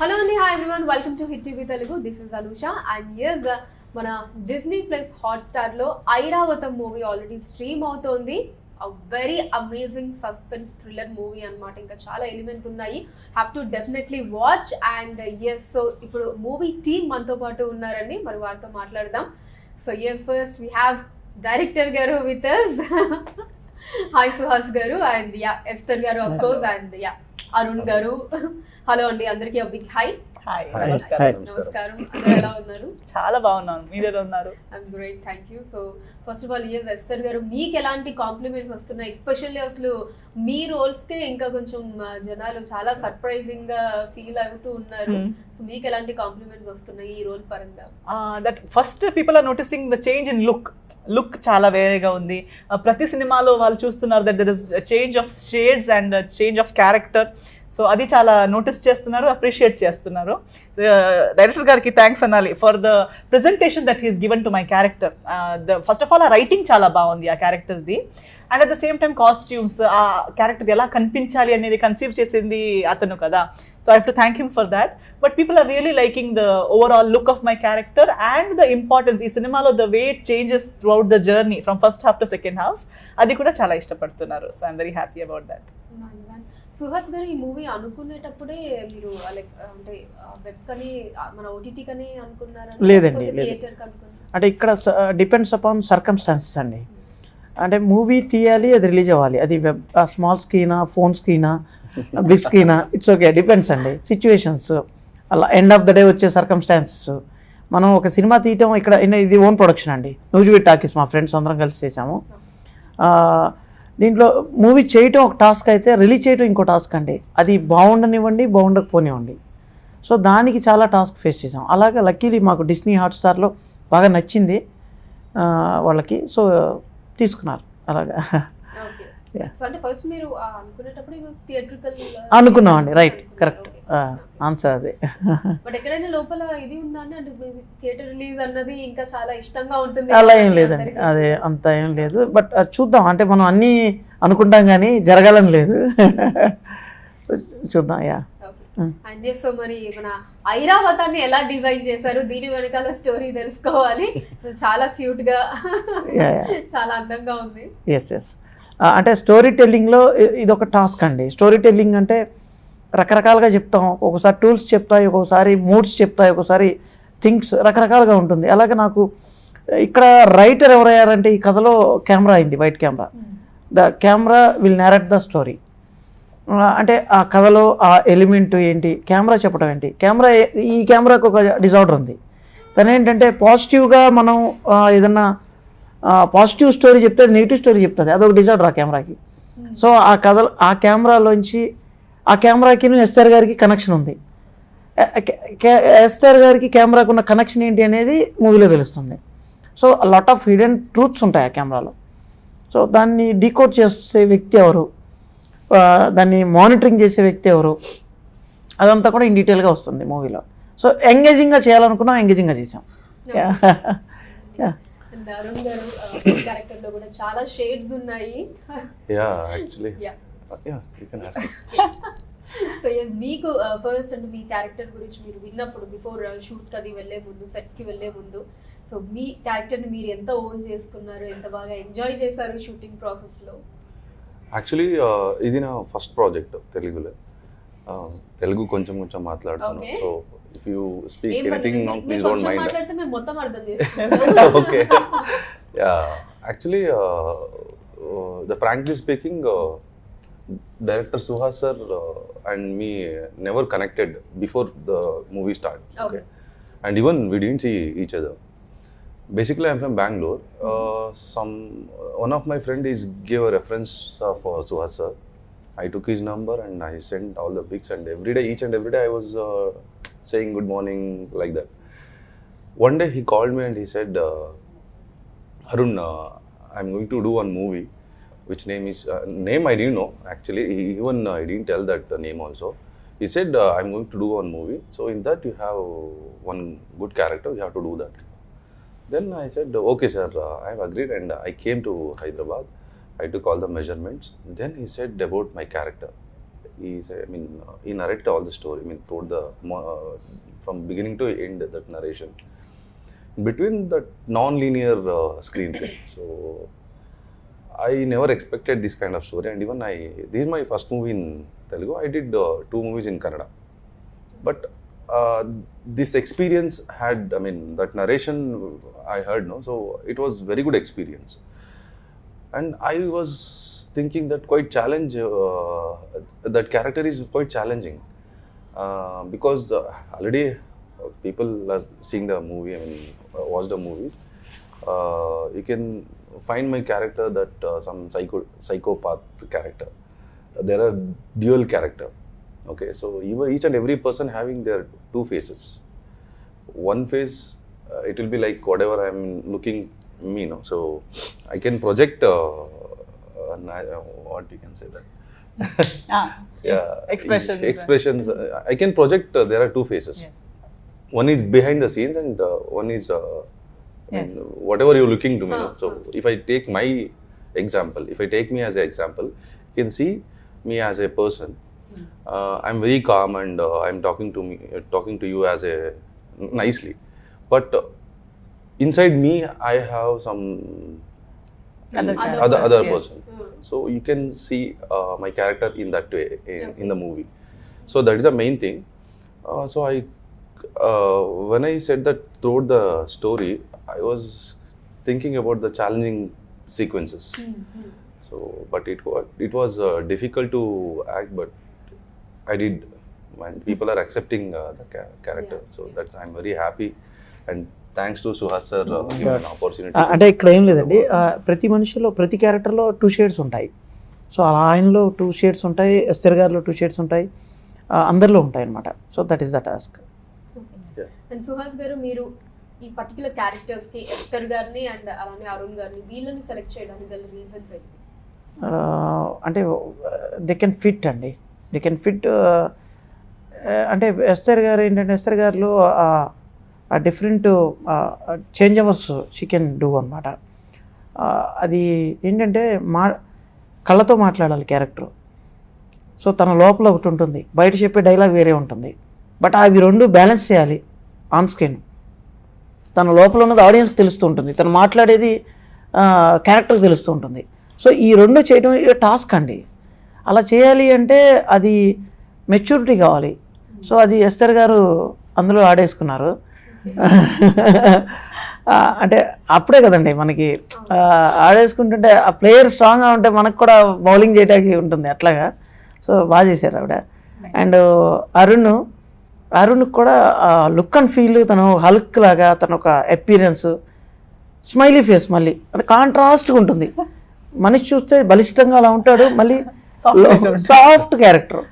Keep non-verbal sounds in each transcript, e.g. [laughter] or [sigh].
Hello అండి hi everyone. Welcome to hit TV Telugu. This is Anusha. And yes మన Disney plus హాట్స్టార్లో Airavatham movie already stream అవుతోంది. Very amazing suspense thriller movie అన్నమాట. ఇంకా చాలా elements ఉన్నాయి. Have to definitely watch and yes so ఇప్పుడు movie team మనతో పాటు ఉన్నారండి. మరి వారితో మాట్లాడదాం. So yes first we have director గారు విత్ అస్ హాయ్ సుహాస్ గారు. అండ్ యా ఎస్టర్ గారు of course and yeah Arun గారు. [laughs] హలో అండి అందరికీ బిగ్ హాయ్ హాయ్. నమస్కారం. ఎలా ఉన్నారు? చాలా బాగున్నాను మీరు ఎలా ఉన్నారు great thank you so first of all year Esther గారు మీకు ఎలాంటి కాంప్లిమెంట్స్ వస్తున్నాయి? ఎస్పెషల్లీ అసలు మీ రోల్స్ కే ఇంకా కొంచెం జనాలు చాలా సర్ప్రైజింగ్గా ఫీల్ అవుతూ ఉన్నారు. Hmm. సో మీకు ఎలాంటి కాంప్లిమెంట్స్ వస్తున్నాయి ఈ రోల్ పరంగా? That first people are noticing the change in look look చాలా వేరేగా ఉంది. ప్రతి సినిమాలో వాళ్ళు చూస్తున్నారు that there is change of shades and change of character so అది చాలా నోటీస్ చేస్తున్నారు అప్రిషియేట్ చేస్తున్నారు. డైరెక్టర్ గారికి థ్యాంక్స్ అనాలి for the presentation that he's given to my character the first of all ఆ రైటింగ్ చాలా బాగుంది ఆ క్యారెక్టర్ది and at the same time costumes ఆ క్యారెక్టర్ ఎలా కనిపించాలి అనేది కన్సీవ్ చేసింది అతను కదా. So I to thank him for that but people are really liking the overall look of my character and the importance ఈ సినిమాలో the way changes throughout the journey from first half to second half అది కూడా చాలా ఇష్టపడుతున్నారు. So I'm very happy about that Suhas గారు ఈ movie అనుకునేటప్పుడే మీరు like అంటే వెబ్ కని మన ఓటీటీ కని అనుకున్నారా? లేదండి, అంటే ఇక్కడ డిపెండ్స్ అపాన్ సర్కమ్స్టాన్సెస్ అండి. అంటే మూవీ తీయాలి అది రిలీజ్ అవ్వాలి. అది వెబ్ స్మాల్ స్క్రీనా ఫోన్ స్క్రీనా బిగ్ స్క్రీనా ఇట్స్ ఓకే డిపెండ్స్ అండి. సిచ్యువేషన్స్ అలా ఎండ్ ఆఫ్ ద డే వచ్చే సర్కమ్స్టాన్సెస్ మనం ఒక సినిమా తీయటం ఇక్కడ ఇది ఓన్ ప్రొడక్షన్ అండి. నూజివీడ్ టాకీస్ మా ఫ్రెండ్స్ అందరం కలిసి చేసాము ఆ, దీంట్లో మూవీ చేయటం ఒక టాస్క్ అయితే రిలీజ్ చేయటం ఇంకో టాస్క్ అండి. అది బాగుండనివ్వండి బాగుండకపోనివ్వండి. సో దానికి చాలా టాస్క్ ఫేస్ చేసాం అలాగే లక్కీలీ మాకు డిస్నీ హాట్స్టార్లో బాగా నచ్చింది వాళ్ళకి. సో తీసుకున్నారు. అలాగా. అనుకున్నామండి. రైట్ కరెక్ట్ ఆన్సర్ అదే. బట్ ఎక్కడైనా లోపల ఇది ఉందా అండి? అంటే థియేటర్ రిలీజ్ అన్నది ఇంకా చాలా ఇష్టంగా ఉంటుంది అలా ఏం లేదండి. అదే అంత ఏం లేదు. బట్ చూద్దాం. అంటే మనం అన్నీ అనుకుంటాం కానీ జరగాలని లేదు. చూద్దాం యా. yes, so మరి మన ఐరావతాన్ని ఎలా డిజైన్ చేశారు? దీని వెనకాల స్టోరీ తెలుసుకోవాలి. చాలా క్యూట్గా. చాలా అందంగా ఉంది. ఎస్ ఎస్ అంటే స్టోరీ టెల్లింగ్లో ఇది ఒక టాస్క్ అండి. స్టోరీ టెల్లింగ్ అంటే రకరకాలుగా చెప్తాం. ఒక్కొక్కసారి టూల్స్ చెప్తాయి ఒక్కొక్కసారి మూడ్స్ చెప్తాయి ఒకసారి థింగ్స్ రకరకాలుగా ఉంటుంది. అలాగే నాకు ఇక్కడ రైటర్ ఎవరయ్యారంటే ఈ కథలో కెమెరా అయింది white camera. The camera will narrate the story. అంటే ఆ కథలో ఆ ఎలిమెంట్ ఏంటి కెమెరా చెప్పడం ఏంటి? కెమెరా ఈ కెమెరాకు ఒక డిజార్డర్ ఉంది. తను ఏంటంటే పాజిటివ్గా మనం ఏదన్నా పాజిటివ్ స్టోరీ చెప్తే నెగిటివ్ స్టోరీ చెప్తుంది. అదొక డిజార్డర్ ఆ కెమెరాకి. సో ఆ కథ ఆ కెమెరాలోంచి ఆ కెమెరాకి ఎస్ఆర్ గారికి కనెక్షన్ ఉంది. ఎస్ఆర్ గారికి కెమెరాకు ఉన్న కనెక్షన్ ఏంటి అనేది మూవీలో తెలుస్తుంది. So lot of hidden truths ఉంటాయి ఆ కెమెరాలో. సో దాన్ని డీకోడ్ చేసే వ్యక్తి ఎవరు? దాన్ని మానిటరింగ్ చేసే వ్యక్తి ఎవరు? అదంతా కూడా ఇన్ డీటెయిల్గా వస్తుంది మూవీలో సో ఎంగేజింగ్గా చేయాలనుకున్నాం ఎంగేజింగ్గా చేసాం [laughs] Yeah. And అరుణ్ గారు క్యారెక్టర్లో కూడా చాలా షేడ్స్ ఉన్నాయి. Yeah, actually. [laughs] Uh, me. So మీకు ఫస్ట్ అంటే మీ క్యారెక్టర్ గురించి మీరు విన్నప్పుడు బిఫోర్ షూట్ అది వెళ్ళే ముందు సెట్స్కి వెళ్ళే ముందు సో మీ క్యారెక్టర్ని మీరు ఎంత ఓన్ చేసుకున్నారు ఎంత బాగా ఎంజాయ్ చేశారు షూటింగ్ ప్రాసెస్లో? యాక్చువల్లీ ఇది నా ఫస్ట్ ప్రాజెక్ట్ తెలుగులో. Uh, తెలుగు కొంచెం కొంచెం మాట్లాడుతాను. So if you speak anything please don't mind మొత్తం అర్థం [laughs] చేసుకుంటాం. Okay yeah actually the frankly speaking director Suha sir uh, and me never connected before the movie starts. Okay. okay. And even we didn't see each other. Basically, I'm from Bangalore. Uh, some uh, one of my friend is gave a reference of uh, Suha sir. I took his number and I sent all the pics and every day, each and every day, I was uh, saying good morning like that. One day he called me and he said, uh, Arun, uh, I'm going to do one movie which name is uh, name i didn't know actually even uh, i didn't tell that uh, name also he said uh, i'm going to do one movie so in that you have one good character you have to do that then I said, okay, sir, uh, I have agreed and I came to Hyderabad. I took all the measurements. Then he said about my character. He said, I mean, he narrated all the story. I mean, told the from beginning to end that narration. Between that non-linear screenplay, so I never expected this kind of story. And even I, this is my first movie in Telugu. I did uh, two movies in Kannada, but uh, this experience had, I mean, that narration I heard, no, so it was very good experience and I was thinking that quite challenge uh, that character is quite challenging uh, because uh, already people are seeing the movie. I mean, uh, watch the movie. Uh, you can find my character that uh, some psycho psychopath character. There are dual character. Okay, so each and every person having their two faces. One face, uh, it will be like whatever I'm looking me, no. So I can project. Uh, uh, uh, what you can say that. [laughs] Ah, [laughs] yes. Expressions. Expressions. uh, I can project. Uh, there are two faces. Yes. One is behind the scenes, and uh, one is uh, I mean, whatever you're looking to me. no? Huh, So huh. if I take my example, if I take me as an example, you can see me as a person. Uh, I'm very calm and uh, I'm talking to me, uh, talking to you as a nicely, but uh, inside me I have some Other other other, person. Hmm. So you can see uh, my character in that way in, Okay. in the movie. So that is the main thing. Uh, so I, uh, when I said that throughout the story, I was thinking about the challenging sequences so but it it was difficult to act but I did and people are accepting the character so that's I'm very happy and thanks to Suhas sir opportunity అంటే ఇక్కడ ఏం లేదండి. ప్రతి మనిషిలో ప్రతి క్యారెక్టర్లో two shades ఉంటాయి. So అలా ఆయనలో టూ షేడ్స్ ఉంటాయి ఎస్తర్ గారిలో టూ షేడ్స్ ఉంటాయి అందరిలో ఉంటాయి అన్నమాట so that is the task and మీరు ఈ పర్టికులర్ క్యారెక్టర్స్కి ఎస్కర్ గారిని అండ్ అలానే అరుణ్ గారిని వీళ్ళని సెలెక్ట్ చేయడానికి గల రీజన్స్ ఏంటి? అంటే దే కెన్ ఫిట్ అండి. దే కెన్ ఫిట్ అంటే ఎస్తర్ గారు ఏంటంటే ఎస్తర్ గారిలో ఆ different changeovers she can do అనమాట అది ఏంటంటే మా కళ్ళతో మాట్లాడాలి క్యారెక్టర్ సో తన లోపల ఒకటి ఉంటుంది. బయట చెప్పే డైలాగ్ వేరే ఉంటుంది. బట్ అవి రెండు బ్యాలెన్స్ చేయాలి ఆన్ స్క్రీన్ తన లోపల ఉన్నది ఆడియన్స్కి తెలుస్తూ ఉంటుంది తను మాట్లాడేది క్యారెక్టర్కి తెలుస్తూ ఉంటుంది సో ఈ రెండు చేయడం టాస్క్ అండి. అలా చేయాలి అంటే అది మెచ్యూరిటీ కావాలి. సో అది ఎస్తర్ గారు అందులో ఆడేసుకున్నారు. అంటే అప్పుడే కదండి మనకి ఆడేసుకుంటుంటే ఆ ప్లేయర్ స్ట్రాంగ్గా ఉంటే మనకు కూడా బౌలింగ్ చేయడానికి ఉంటుంది అట్లాగా. సో బాగా చేశారు ఆవిడ. అండ్ అరుణ్ అరుణ్ కూడా లుక్ అండ్ ఫీల్ తను హల్క్ లాగా తన ఒక అపీరెన్స్ స్మైలీ ఫేస్ మళ్ళీ. అది కాంట్రాస్ట్గా ఉంటుంది. మనిషి చూస్తే బలిష్టంగా అలా ఉంటాడు మళ్ళీ. సాఫ్ట్ క్యారెక్టర్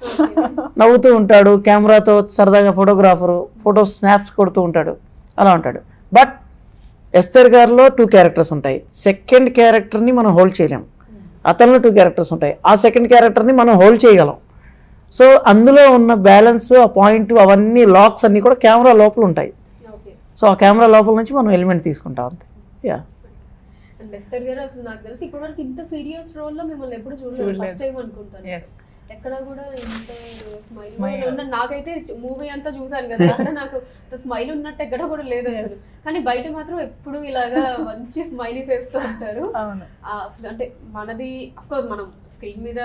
నవ్వుతూ ఉంటాడు కెమెరాతో సరదాగా ఫోటోగ్రాఫరు ఫోటోస్ స్నాప్స్ కొడుతూ ఉంటాడు అలా ఉంటాడు. బట్ ఎస్తర్ గారిలో టూ క్యారెక్టర్స్ ఉంటాయి. సెకండ్ క్యారెక్టర్ని మనం హోల్డ్ చేయలేం. అతనిలో టూ క్యారెక్టర్స్ ఉంటాయి. ఆ సెకండ్ క్యారెక్టర్ని మనం హోల్డ్ చేయగలం. సో అందులో ఉన్న బ్యాలెన్స్ ఆ పాయింట్ అవన్నీ లాక్స్ అన్నీ కూడా కెమెరా లోపల ఉంటాయి. ఓకే. సో ఆ కెమెరా లోపల నుంచి మనం ఎలిమెంట్ తీసుకుంటాం అంతే. యా గారు అసలు నాకు తెలిసి ఇప్పటివరకు ఇంత సీరియస్ రోల్లో మిమ్మల్ని ఎప్పుడు చూడలేదు చూడలేదు. ఫస్ట్ టైం అనుకుంటాను. Yes. ఎక్కడ కూడా ఇంత. స్మైల్ నాకైతే మూవీ అంతా చూసాను కదా [laughs] అక్కడ నాకు స్మైల్ ఉన్నట్టు ఎక్కడ కూడా లేదు అసలు. కానీ బయట మాత్రం ఎప్పుడు ఇలాగా మంచి స్మైలీ ఫేస్తో ఉంటారు. [laughs] అవును. ఆ, అసలు అంటే మనది అఫ్ కోర్స్ మనం స్క్రీన్ మీద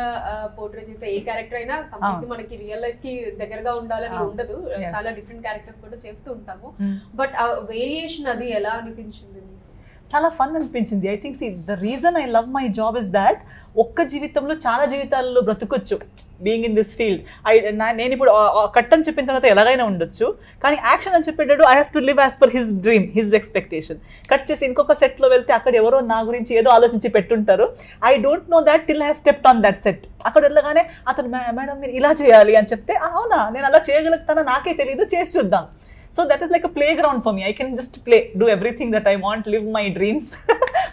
పోర్ట్రే చేస్తే ఏ క్యారెక్టర్ అయినా కంప్లీట్లీ అవును. మనకి రియల్ లైఫ్కి దగ్గరగా ఉండాలని. ఉండదు. చాలా డిఫరెంట్ క్యారెక్టర్స్ కూడా చేస్తూ ఉంటాము. బట్ ఆ వేరియేషన్ అది ఎలా అనిపించింది చాలా ఫన్ అనిపించింది. I think the reason I love my job is that ఒక్క జీవితంలో చాలా జీవితాల్లో బ్రతకొచ్చు being in this field I నేను ఇప్పుడు కట్ అని చెప్పిన తర్వాత ఎలాగైనా ఉండొచ్చు. కానీ యాక్షన్ అని చెప్పేటప్పుడు I have to live as per his dream his expectation cut చేసి ఇంకొక సెట్లో వెళ్తే అక్కడ ఎవరో నా గురించి ఏదో ఆలోచించి పెట్టుంటారు. I don't know that till have stepped on that set అక్కడ వెళ్ళగానే అతను మేడం మీరు ఇలా చేయాలి అని చెప్తే అవునా? నేను అలా చేయగలుగుతానా? నాకే తెలియదు చేసి చూద్దాం. So that is like a playground for me I can just play do everything that I want live my dreams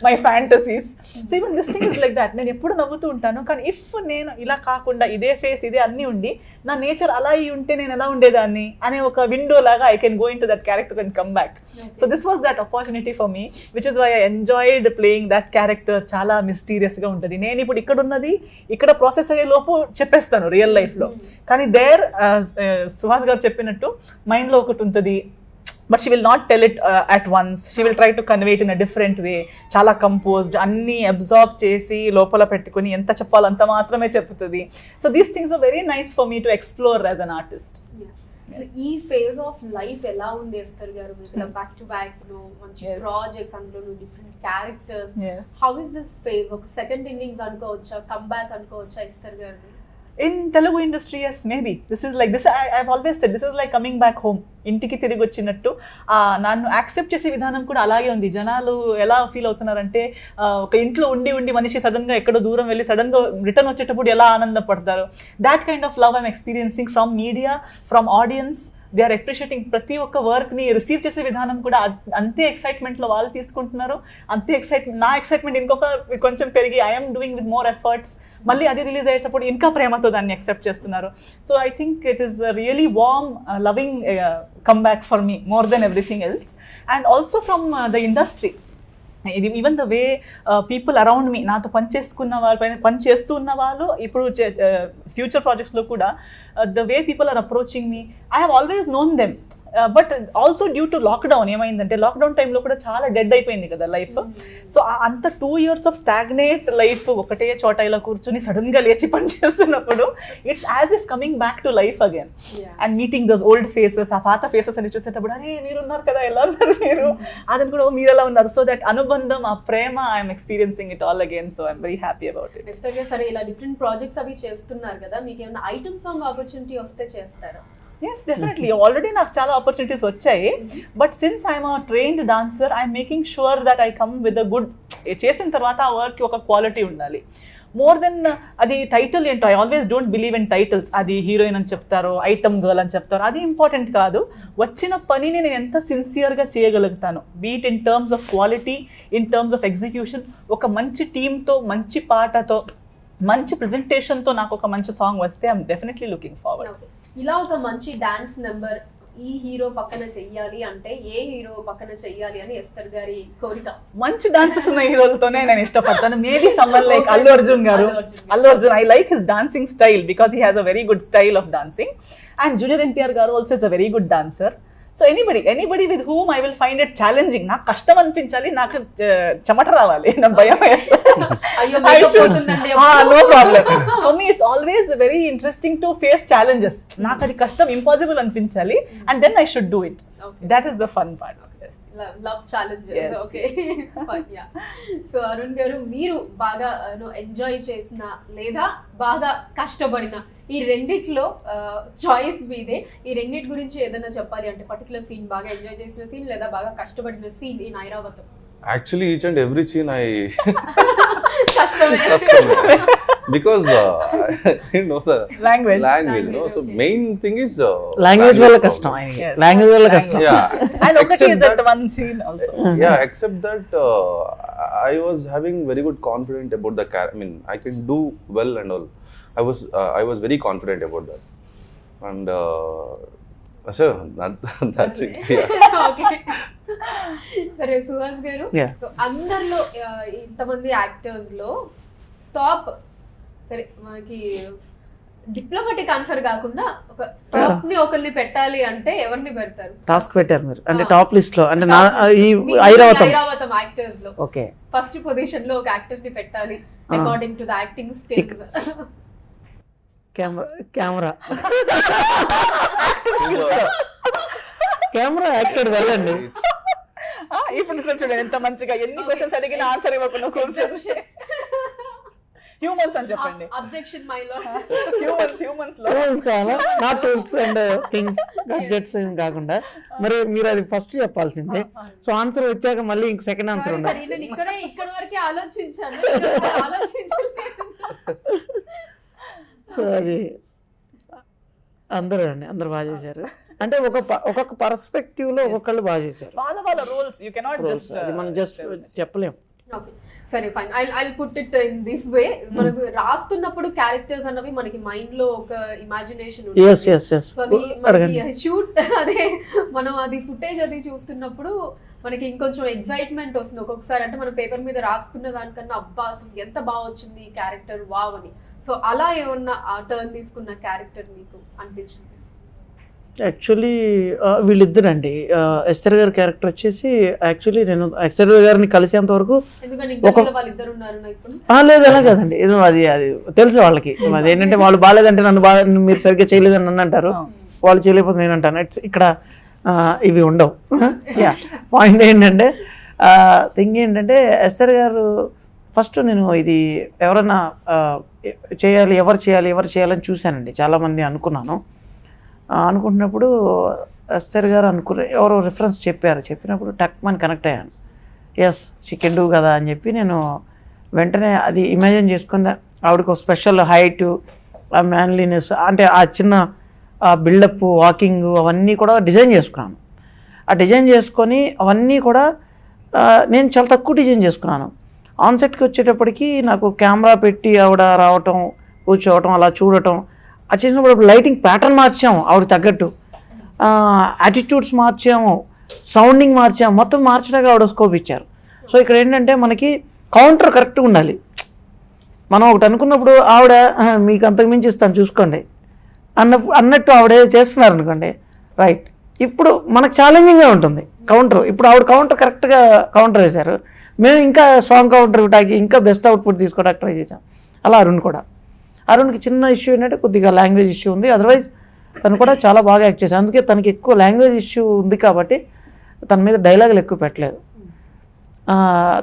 my fantasies so even this thing is like that నేను ఎప్పుడు నవ్వుతూ ఉంటాను కానీ ఇఫ్ నేను ఇలా కాకుండా ఇదే ఫేస్ ఇదే అన్నీ ఉండి నా నేచర్ అలా అయి ఉంటే నేను ఎలా ఉండేదాన్ని అనే ఒక విండో లాగా I can go into that character and come back so this was that opportunity for me which is why I enjoyed playing that character చాలా మిస్టీరియస్గా ఉంటుంది. నేను ఇప్పుడు ఇక్కడ ఉన్నది ఇక్కడ ప్రాసెస్ అయ్యే లోపు చెప్పేస్తాను రియల్ లైఫ్లో కానీ దేర్ సుహాస్ గారు చెప్పినట్టు మైండ్లో ఒకటి ఉంటుంది but she will not tell it at once she will try to convey it in a different way చాలా కంపోజ్డ్ అన్నీ అబ్జార్బ్ చేసి లోపల పెట్టుకుని ఎంత చెప్పాలో అంత మాత్రమే చెప్తుంది. So these things are very nice for me to explore as an artist ఈ ఫేజ్ ఆఫ్ లైఫ్ ఎలా ఉంది ఎస్తర్ గారు బ్యాక్ టు బ్యాక్ మంచి. ప్రాజెక్ట్స్ అందులో different characters how is this phase ఒక సెకండ్ ఇన్నింగ్స్ అనుకోవచ్చా? కమ్ బ్యాక్ అనుకోవచ్చా? Esther గారు? In Telugu industry yes maybe this is like this I always said this is like coming back home ఇంటికి తిరిగి వచ్చినట్టు. నన్ను యాక్సెప్ట్ చేసే విధానం కూడా అలాగే ఉంది. జనాలు ఎలా ఫీల్ అవుతున్నారంటే ఒక ఇంట్లో ఉండి ఉండి మనిషి సడన్గా ఎక్కడో దూరం వెళ్ళి సడన్గా రిటర్న్ వచ్చేటప్పుడు ఎలా ఆనందపడతారు? That kind of love I'm experiencing from media from audience they are appreciating ప్రతి ఒక్క వర్క్ని రిసీవ్ చేసే విధానం కూడా అంతే ఎక్సైట్మెంట్లో వాళ్ళు తీసుకుంటున్నారు. అంతే ఎక్సైట్మెంట్ నా ఎక్సైట్మెంట్ ఇంకొక కొంచెం పెరిగి I'm doing with more efforts మళ్ళీ అది రిలీజ్ అయ్యేటప్పుడు ఇంకా ప్రేమతో దాన్ని యాక్సెప్ట్ చేస్తున్నారు. So I think it is really warm loving come back for me more than everything else and also from the industry ఇది even the way people around me నాతో పని చేసుకున్న వాళ్ళ పైన పని చేస్తూ ఉన్న వాళ్ళు ఇప్పుడు ఫ్యూచర్ ప్రాజెక్ట్స్లో uh, కూడా the way people are approaching me I have always known them but also due to lockdown ఏమైందంటే లాక్డౌన్ టైంలో కూడా చాలా డెడ్ అయిపోయింది కదా లైఫ్ సో అంత two years of stagnate life ఒకటే చోట ఇలా కూర్చుని సడన్గా లేచి పని చేస్తున్నప్పుడు it's as if coming back to life again and meeting those old faces ఆ పాత ఫేసెస్ అని చూసేటప్పుడు అరే మీరు ఉన్నారు కదా ఎలా ఉన్నారు మీరు? అదని కూడా "ఓ, మీరు ఎలా ఉన్నారు? సో దట్ అనుబంధం ఆ ప్రేమ I'm experiencing it all again so I'm very happy about it సరే ఇలా డిఫరెంట్ ప్రాజెక్ట్స్ అవి చేస్తున్నారు కదా మీకు ఏమైనా ఐటమ్ సాంగ్ ఆపర్చునిటీ వస్తే చేస్తారా? ఎస్ డెఫినెట్లీ ఆల్రెడీ నాకు చాలా ఆపర్చునిటీస్ వచ్చాయి. But since I'm trained dancer I'm making sure that I come with a good చేసిన తర్వాత ఆ వర్క్కి ఒక క్వాలిటీ ఉండాలి. మోర్ దెన్ అది టైటిల్ ఏంటో I always don't believe in titles అది హీరోయిన్ అని చెప్తారు ఐటమ్ గర్ల్ అని చెప్తారు అది ఇంపార్టెంట్ కాదు. వచ్చిన పనిని నేను ఎంత సిన్సియర్గా చేయగలుగుతాను be it in terms of quality in terms of execution ఒక మంచి టీంతో మంచి పాటతో మంచి ప్రెజెంటేషన్తో నాకు ఒక మంచి సాంగ్ వస్తే ఐఎమ్ డెఫినెట్లీ లుకింగ్ ఫార్వర్డ్. ఇలా ఒక మంచి డాన్స్ నెంబర్ ఈ హీరో పక్కన చెయ్యాలి అంటే ఏ హీరో పక్కన చెయ్యాలి అని ఎస్తర్ గారి కోరిక. మంచి డాన్సెస్ ఉన్న హీరోలతోనే నేను ఇష్టపడతాను. Maybe summer like Allu Arjun గారు. అల్లు అర్జున్ గారు. Allu Arjun I like his dancing style because he has a very good style of dancing and junior NTR గారు also is a very good dancer so anybody anybody with whom I will find it challenging నాకు కష్టం అనిపించాలి నాకు చెమట రావాలి నా భయం no. Problem for me it's always very interesting to face challenges నాకు అది కష్టం ఇంపాసిబుల్ అనిపించాలి and then I should do it. That is the fun part love challenges. Okay so Arun గారు మీరు బాగా ఎంజాయ్ చేసిన లేదా బాగా కష్టపడిన ఈ రెండిట్లో చాయిస్ మీదే ఈ రెండిటి గురించి ఏదైనా చెప్పాలి అంటే పర్టికులర్ సీన్ బాగా ఎంజాయ్ చేసిన సీన్ లేదా బాగా కష్టపడిన సీన్ ఈ ఐరావతం Actually, each and every scene I కష్టమే custom because uh, I know the Language. language. No? Language, So okay. main thing is uh, language వల్ల language కష్టం problem. Yes. లాంగ్వేజ్ వల్ల కష్టం Yeah. అండ్ ఒకటి Except that that- one scene also yeah except that uh, i was having very good confident about the car i mean i can do well and all i was uh, i was very confident about that and సరే సుహాస్ గారు అందరిలో ఇంతమంది యాక్టర్స్లో top సరే మనకి diplomatic answer కాకుండా ఒక టాప్ని ఒకరిని పెట్టాలి అంటే ఎవరిని పెడతారు? టాస్క్ పెట్టారు మీరు. అంటే Ah. టాప్ లిస్ట్లో అంటే నా. ఈ ఐరావతం. ఐరావతం యాక్టర్స్లో ఓకే. ఫస్ట్ పొజిషన్లో ఒక యాక్టర్ని పెట్టాలి Ah. According to the acting skills camera. Camera camera actor వెళ్ళండి. ఇప్పుడు చూడండి ఎంత మంచిగా ఎన్ని క్వశ్చన్స్ అడిగిన ఆన్సర్ ఇవ్వకుండా కూర్చొని హ్యూమన్స్ అని చెప్పండి. అబ్జెక్షన్ మై లార్డ్ హ్యూమన్స్ హ్యూమన్స్లో టూల్స్ కావాలా నా టూల్స్ అండ్ థింగ్స్ గడ్జెట్స్ ఏం కాకుండా. మరి మీరు అది ఫస్ట్ చెప్పాల్సిందే. సో ఆన్సర్ వచ్చాక మళ్ళీ ఇంక సెకండ్ ఆన్సర్ సారీ ఉండదు. సారీ నేను ఇక్కడే ఇక్కడ వరకే ఆలోచించాను. [laughs] ఆలోచించలేదు. సో అది అందరూ అండి అందరూ బాగా చేశారు. అంటే ఒక ఒక్కొక్క పర్స్పెక్టివ్లో ఒక్కొక్కళ్ళు బాగా చేశారు. వాళ్ళ వాళ్ళ రోల్స్ యూ కెనాట్. జస్ట్ మనం జస్ట్ చెప్పలేం ఓకే సరే fine I I put it in this way మనకు రాస్తున్నప్పుడు క్యారెక్టర్స్ అన్నవి మనకి మైండ్లో ఒక ఇమాజినేషన్ షూట్ [laughs] అదే మనం అది ఫుటేజ్ అది చూస్తున్నప్పుడు మనకి ఇంకొంచెం ఎగ్జైట్మెంట్ వస్తుంది. ఒక్కొక్కసారి అంటే మనం పేపర్ మీద రాసుకున్న దానికన్నా అబ్బా అసలు ఎంత బాగా వచ్చింది ఈ క్యారెక్టర్ వావ్ అని. సో అలా ఏమన్నా టర్న్ తీసుకున్న క్యారెక్టర్ మీకు అనిపించింది? యాక్చువల్లీ వీళ్ళిద్దరండి. ఎస్తర్ గారి క్యారెక్టర్ వచ్చేసి యాక్చువల్లీ నేను ఎస్తర్ గారిని కలిసేంత వరకు ఎందుకంటే ఒక- ఇంటర్వ్యూలో వాళ్ళిద్దరు ఉన్నారు నా ఇప్పుడు? ఆ, లేదు అలా కాదండి. ఏదో అది అది తెలుసు వాళ్ళకి. అది ఏంటంటే వాళ్ళు బాగాలేదంటే నన్ను బాగా మీరు సరిగ్గా చేయలేదని నన్ను అంటారు. వాళ్ళు చేయలేకపోతే నేను అంటాను. ఇట్స్ ఇక్కడ ఇవి ఉండవు. [laughs] యా పాయింట్ ఏంటంటే థింగ్ ఏంటంటే ఎస్తర్ గారు ఫస్ట్ నేను ఇది ఎవరన్నా చేయాలి ఎవరు చేయాలి ఎవరు చేయాలని చూశానండి. చాలామంది అనుకున్నాను. అనుకుంటున్నప్పుడు ఎస్తర్ గారు అనుకున్న ఎవరో రిఫరెన్స్ చెప్పారు. చెప్పినప్పుడు టక్ మని కనెక్ట్ అయ్యాను ఎస్ చికెన్ డూ కదా అని చెప్పి నేను వెంటనే అది ఇమాజిన్ చేసుకుందా. ఆవిడకు ఒక స్పెషల్ హైట్ ఆ మ్యాన్లీనెస్ అంటే ఆ చిన్న ఆ బిల్డప్ వాకింగ్ అవన్నీ కూడా డిజైన్ చేసుకున్నాను. ఆ డిజైన్ చేసుకొని అవన్నీ కూడా నేను చాలా తక్కువ డిజైన్ చేసుకున్నాను. ఆన్సెట్కి వచ్చేటప్పటికి నాకు కెమెరా పెట్టి ఆవిడ రావటం కూర్చోవటం అలా చూడటం అది చేసినప్పుడు లైటింగ్ ప్యాటర్న్ మార్చాము ఆవిడ తగ్గట్టు. యాటిట్యూడ్స్ మార్చాము సౌండింగ్ మార్చాము మొత్తం మార్చడానికి ఆవిడ స్కోప్ ఇచ్చారు. సో ఇక్కడ ఏంటంటే మనకి కౌంటర్ కరెక్ట్గా ఉండాలి. మనం ఒకటి అనుకున్నప్పుడు ఆవిడ మీకు అంతకు మించి ఇస్తాను చూసుకోండి. అన్న అన్నట్టు ఆవిడ ఏదో చేస్తున్నారు అనుకోండి. రైట్ ఇప్పుడు మనకు ఛాలెంజింగ్గా ఉంటుంది. కౌంటర్ ఇప్పుడు ఆవిడ కౌంటర్ కరెక్ట్గా కౌంటర్ వేశారు. మేము ఇంకా సాంగ్ కౌంటర్ ఇవ్వడానికి ఇంకా బెస్ట్ అవుట్పుట్ తీసుకోవడానికి ట్రై చేసాం అలా అరుణ్ కూడా. అరుణ్కి చిన్న ఇష్యూ ఏంటంటే కొద్దిగా లాంగ్వేజ్ ఇష్యూ ఉంది. అదర్వైజ్ తను కూడా చాలా బాగా యాక్ట్ చేశాడు. అందుకే తనకి ఎక్కువ లాంగ్వేజ్ ఇష్యూ ఉంది కాబట్టి తన మీద డైలాగులు ఎక్కువ పెట్టలేదు.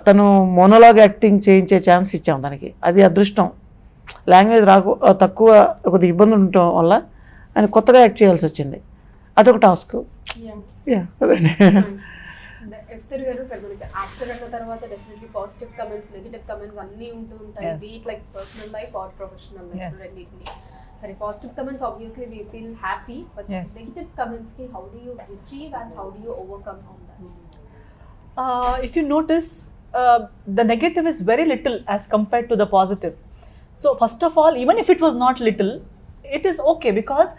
తను మోనోలాగ్ యాక్టింగ్ చేయించే ఛాన్స్ ఇచ్చాం తనకి. అది అదృష్టం. లాంగ్వేజ్ రాకు తక్కువ కొద్దిగా ఇబ్బందులు ఉండటం వల్ల ఆయన కొత్తగా యాక్ట్ చేయాల్సి వచ్చింది. అదొక టాస్క్ యా అదండి ఎస్తర్ గారు సరే మనకి యాక్టర్ అన్న తర్వాత definitely positive comments negative comments అన్నీ ఉంటూ ఉంటాయి Yes. Be it like personal life or professional Yes. Life రెండింటిని సరే positive comments obviously we feel happy but Yes. Negative కమెంట్స్కి how do you receive and how do you overcome on that uh, if you notice, uh, the negative is very little as compared to the positive. So, first of all, even if it was not little, it is okay because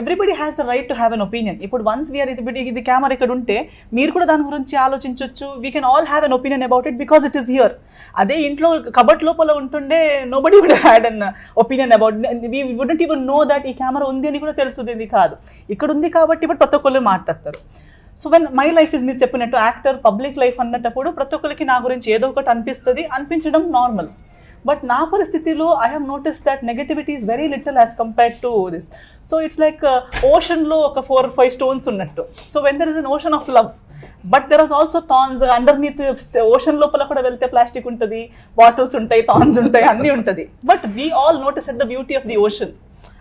everybody has the right to have an opinion ఇప్పుడు once we are ఇది ఇది camera ఇక్కడ ఉంటే మీరు కూడా దాని గురించి ఆలోచించవచ్చు we can all have an opinion about it because it is here అదే ఇంట్లో కబట్ లోపల ఉంటుండే nobody would had an opinion about we wouldn't even know that ఈ కెమెరా ఉంది అని కూడా తెలుస్తుంది కాదు. ఇక్కడ ఉంది కాబట్టి ఇప్పుడు ప్రతి ఒక్కళ్ళు మాట్లాడతారు. So when my life is మీరు చెప్పినట్టు యాక్టర్ పబ్లిక్ లైఫ్ అన్నప్పుడు ప్రతి ఒక్కరికి నా గురించి ఏదో ఒకటి అనిపిస్తుంది అనిపించడం నార్మల్ బట్ నా పరిస్థితిలో I have notice that negativity is very little as compared to this so it's like ఓషన్లో ఒక ఫోర్ ఫైవ్ స్టోన్స్ ఉన్నట్టు. So when there is an ocean of love but there are also thorns underneath ocean లోపల కూడా వెళ్తే plastic ఉంటుంది bottles ఉంటాయి థాన్స్ ఉంటాయి అన్నీ ఉంటుంది. But we all notice at the beauty of the ocean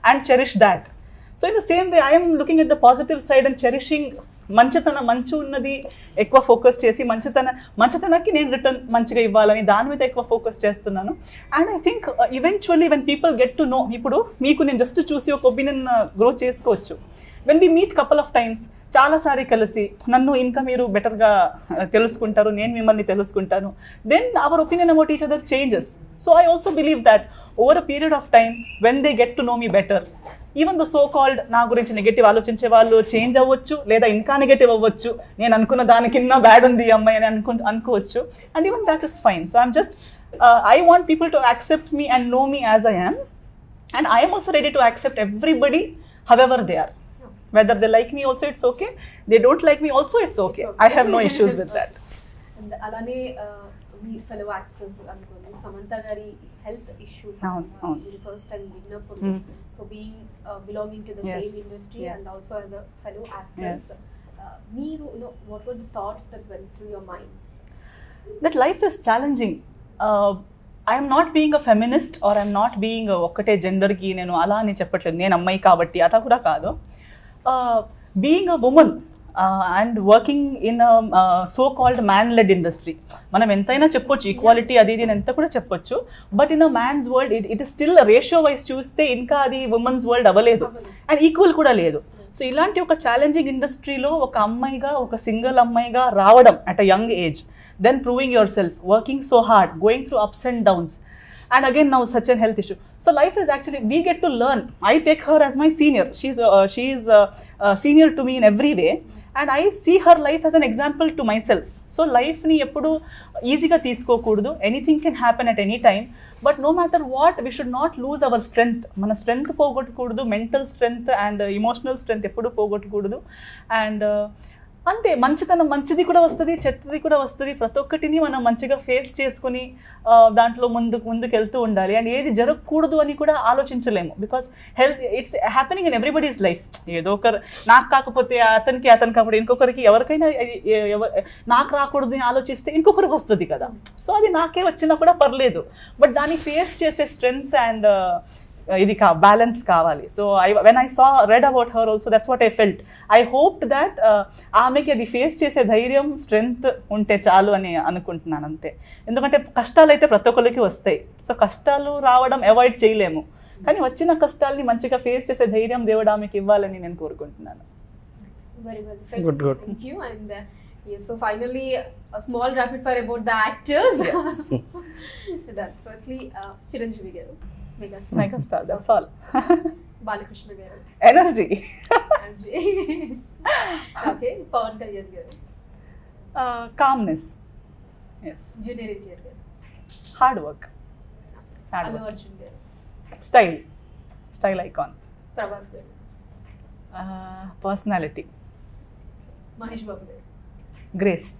and cherish that so in the same way I'm looking at the positive side and cherishing మంచితనం మంచి ఉన్నది ఎక్కువ ఫోకస్ చేసి మంచితన మంచితనానికి నేను రిటర్న్ మంచిగా ఇవ్వాలని దాని మీద ఎక్కువ ఫోకస్ చేస్తున్నాను. And I think eventually when people get to know ఇప్పుడు మీకు నేను జస్ట్ చూసి ఒక ఒపీనియన్ గ్రో uh, చేసుకోవచ్చు. When we meet couple of times చాలాసారి కలిసి నన్ను ఇంకా మీరు బెటర్గా తెలుసుకుంటారు నేను మిమ్మల్ని తెలుసుకుంటాను. Then our opinion about each other changes so I also believe that over a period of time when they get to know me better even the so called నా గురించి నెగటివ్ ఆలోచించే వాళ్ళు చేంజ్ అవ్వచ్చు లేదా ఇంకా నెగిటివ్ అవ్వచ్చు. నేను అనుకున్న దానికిన్నా బ్యాడ్ ఉంది అమ్మాయి అని అనుకు అనుకోవచ్చు. And even that is fine so I'm just I want people to accept me and know me as I am and I'm also ready to accept everybody however they are whether they like me also it's okay. They don't like me also it's okay. I have no issues with that. And అలానే మీ fellow actors అనుకోండి సమంత గారి health issue అవును, అవును. ఇది first time విన్నప్పుడు Mm. So being belonging to the Yes. Same industry Yes. And also as a fellow actors మీరు you know what were the thoughts that went through your mind that life is challenging. Uh, I'm not being a feminist or I'm not being ఒక్కటే జెండర్కి నేను అలా అని చెప్పట్లేదు. నేను అమ్మాయి కాబట్టి అలా కూడా కాదు. Being a woman and working in so called man led industry మనం ఎంతైనా చెప్పొచ్చు ఈక్వాలిటీ అది ఇది అని ఎంత కూడా చెప్పొచ్చు. But in a man's world it it still ratio wise చూస్తే ఇంకా అది ఉమెన్స్ వరల్డ్ అవ్వలేదు. అండ్ ఈక్వల్ కూడా లేదు. సో ఇలాంటి ఒక ఛాలెంజింగ్ ఇండస్ట్రీలో ఒక అమ్మాయిగా ఒక సింగిల్ అమ్మాయిగా రావడం at a young age then proving yourself, working so hard, going through ups and downs. And again, now such a health issue. So life is actually we get to learn. I take her as my senior. She's uh, she's uh, uh, senior to me in every way, and I see her life as an example to myself. So లైఫ్ని ఎప్పుడు ఈజీగా తీసుకోకూడదు anything can happen at any time but no matter what we should not lose our strength మన strength పోగొట్టకూడదు mental strength and emotional strength ఎప్పుడు పోగొట్టకూడదు and అంతే మంచితనం మంచిది కూడా వస్తుంది చెత్తది కూడా వస్తుంది. ప్రతి ఒక్కటిని మనం మంచిగా ఫేస్ చేసుకుని దాంట్లో ముందుకు ముందుకు వెళ్తూ ఉండాలి. అండ్ ఏది జరగకూడదు అని కూడా ఆలోచించలేము. Because health it's happening in everybody's life ఏదో ఒకరు నాకు కాకపోతే అతనికి అతను కాకపోతే ఇంకొకరికి ఎవరికైనా నాకు రాకూడదు అని ఆలోచిస్తే ఇంకొకరికి వస్తుంది కదా. సో అది నాకే వచ్చినా కూడా పర్లేదు. బట్ దాన్ని ఫేస్ చేసే స్ట్రెంగ్త్ అండ్ ఇది కా బ్యాలెన్స్ కావాలి so I when I saw read about her also that's what I felt I hoped that ఆమెకి అది ఫేస్ చేసే ధైర్యం స్ట్రెంగ్త్ ఉంటే చాలు అని అనుకుంటున్నాను అంతే ఎందుకంటే కష్టాలు అయితే ప్రతి ఒక్కరికి వస్తాయి సో కష్టాలు రావడం అవాయిడ్ చేయలేము కానీ వచ్చిన కష్టాల్ని మంచిగా ఫేస్ చేసే ధైర్యం దేవుడు ఆమెకి ఇవ్వాలని నేను కోరుకుంటున్నాను Very well said. Good, good. Thank you. And uh, yes, so finally, a small rapid fire about the actors. [laughs] so that firstly, uh, Chiranjeevi garu, megastar. My కష్టాలు that's all Balakrishna garu, energy MJ. okay, Pawan Kalyan garu, calmness yes Junior NTR garu, hard work hard Allu work Arjun garu, style style icon Prabhas garu, personality Mahesh Babu garu, grace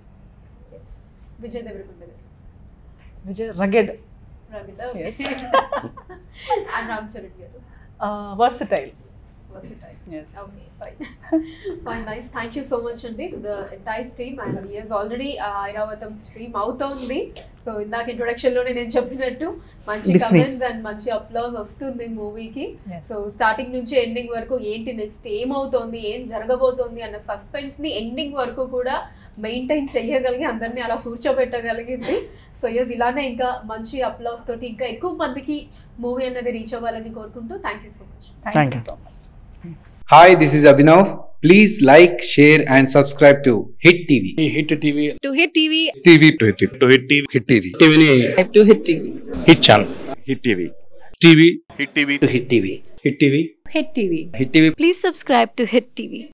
Vijay Deverakonda garu. Vijay rugged versatile. [laughs] Okay, fine. fine, nice. Thank you so much, to the entire team. And already Airavatham stream అవుతోంది so ఇందాక ఇంట్రొడక్షన్లోనే నేను చెప్పినట్టు మంచి. Comments and మంచి applause వస్తుంది మూవీకి. So starting నుంచి ఎండింగ్ వరకు ఏంటి నెక్స్ట్ ఏమవుతోంది ఏం జరగబోతోంది అన్న సస్పెన్స్ని ఎండింగ్ వరకు కూడా మెయింటైన్ చేయగలిగి అందరినీ అలా కూర్చోబెట్టగలిగింది సో ఎస్ ఇలానే ఇంకా మంచి అప్లాస్ తోటి ఇంకా ఎక్కువ మందికి మూవీ అనేది రీచ్ అవ్వాలని కోరుకుంటూ thank you so much thank Thank you you. So much Hi, this is Abhinav. Please like, share, and subscribe to Hit TV. Hit TV hit TV, TV to hit TV to hit TV hit TV టీవీని to hit TV, hit channel hit TV TV hit TV to hit TV hit TV hit TV. Hit TV Please subscribe to Hit TV.